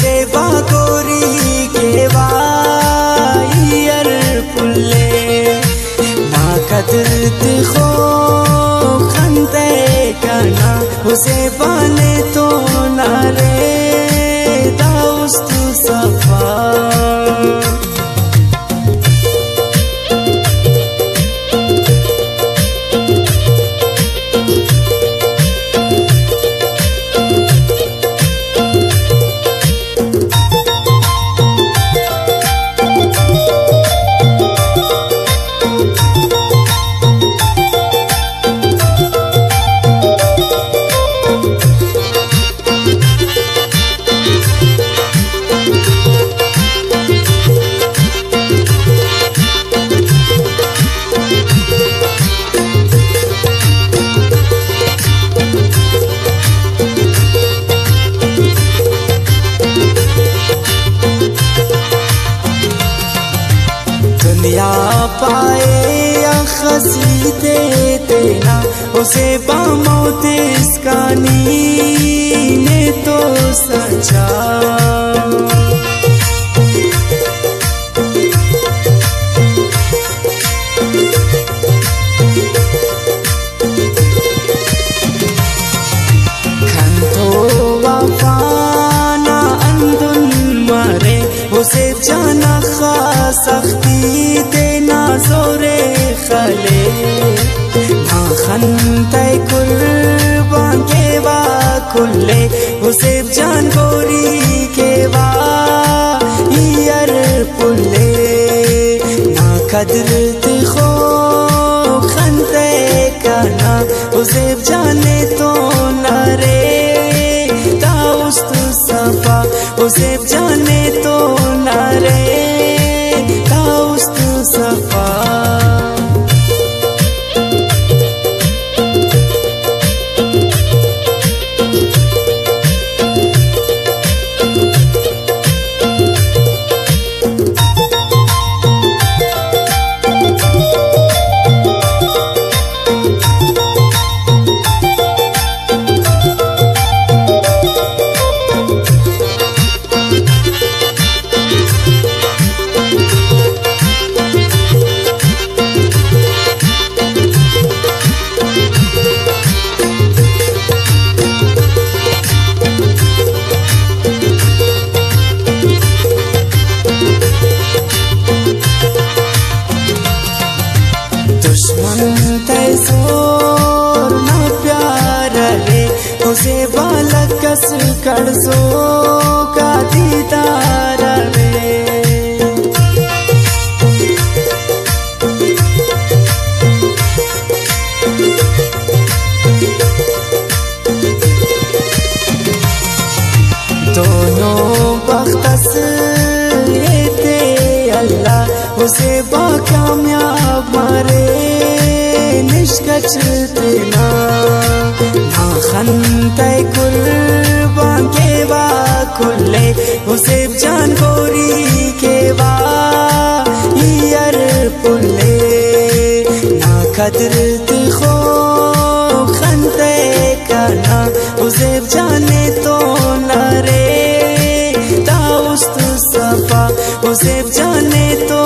सेवा गोरी के वायर पुल्ले ना कदरत खो खंदे करना उसे पाए तेना उसे पामोत इसका ने तो सचा ना खनते कुर्बान के वा खुले उसे जान गोरी के वा यर पुले ना कदर खो खनते काना उसे जाने तो न रे। ताउस्त सफ़ा उसे जाने तो कस कड़सो का दीदार रे दोनों बख्तस थे अल्लाह उसे बाकामयाब मारे निष्कच तेना खुले उसे जान गोरी के वा यर पुले। ना कदर खो खनते करना उसे जाने तो न रे। ताउस्त सफ़ा उसे जाने तो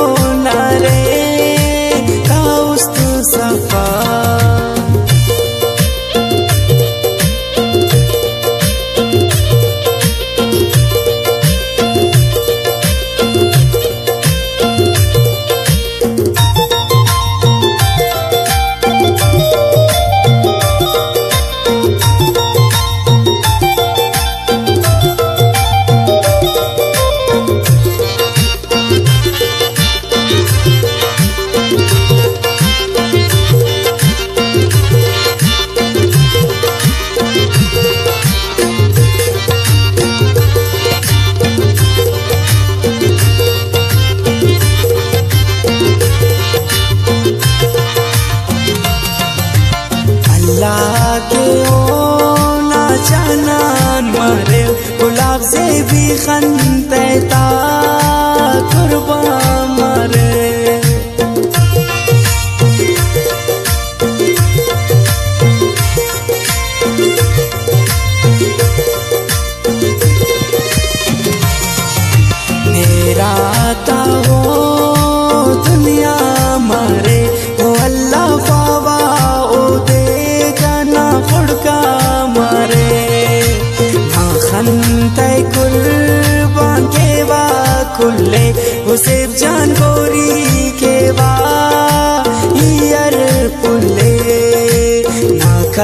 खनते कुर्बा मेरा।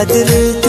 कदर